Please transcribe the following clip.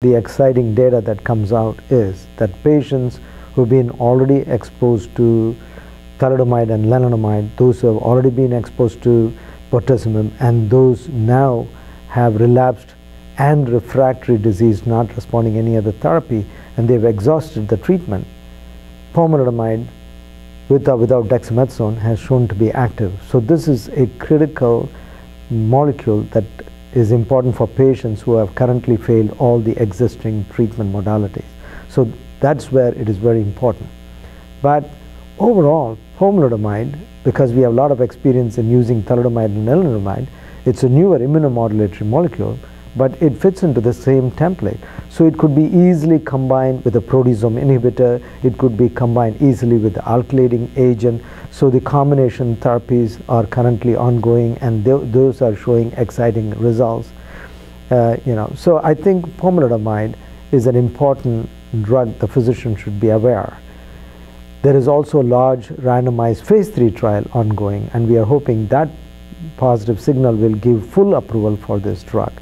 the exciting data that comes out is that patients who've been already exposed to thalidomide and lenalidomide, those who have already been exposed to bortezomib, and those now have relapsed and refractory disease not responding any other therapy, and they've exhausted the treatment, pomalidomide with or without dexamethasone has shown to be active. So this is a critical molecule that is important for patients who have currently failed all the existing treatment modalities. So that's where it is very important. But overall, pomalidomide, because we have a lot of experience in using thalidomide and lenalidomide, it's a newer immunomodulatory molecule, but it fits into the same template. So it could be easily combined with a proteasome inhibitor, it could be combined easily with the alkylating agent. So the combination therapies are currently ongoing and th those are showing exciting results. Uh, you know, so I think pomalidomide is an important drug the physician should be aware. There is also a large randomized phase 3 trial ongoing and we are hoping that positive signal will give full approval for this drug.